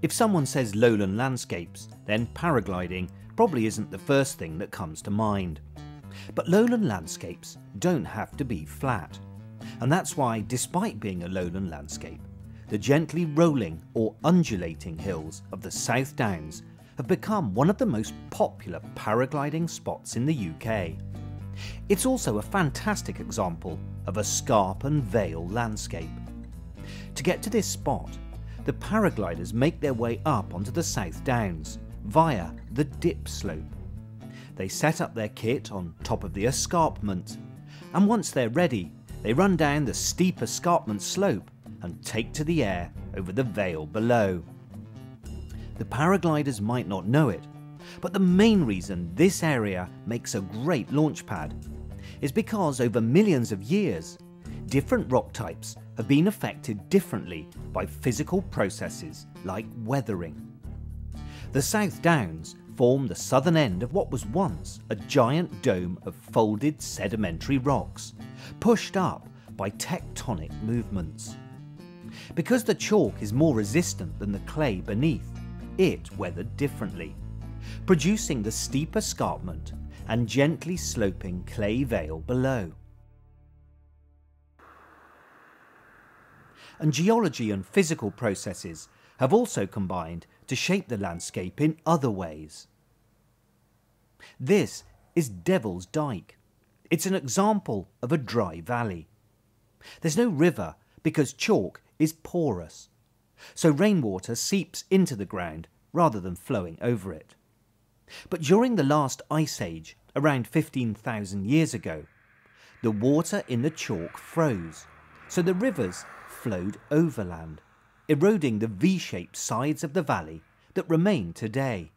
If someone says lowland landscapes, then paragliding probably isn't the first thing that comes to mind. But lowland landscapes don't have to be flat. And that's why, despite being a lowland landscape, the gently rolling or undulating hills of the South Downs have become one of the most popular paragliding spots in the UK. It's also a fantastic example of a scarp and vale landscape. To get to this spot, the paragliders make their way up onto the South Downs via the dip slope. They set up their kit on top of the escarpment, and once they're ready, they run down the steep escarpment slope and take to the air over the vale below. The paragliders might not know it, but the main reason this area makes a great launch pad is because over millions of years, different rock types have been affected differently by physical processes like weathering. The South Downs form the southern end of what was once a giant dome of folded sedimentary rocks, pushed up by tectonic movements. Because the chalk is more resistant than the clay beneath, it weathered differently, producing the steep escarpment and gently sloping clay vale below. And geology and physical processes have also combined to shape the landscape in other ways. This is Devil's Dyke. It's an example of a dry valley. There's no river because chalk is porous, so rainwater seeps into the ground rather than flowing over it. But during the last ice age, around 15,000 years ago, the water in the chalk froze, so the rivers flowed overland, eroding the V shaped sides of the valley that remain today.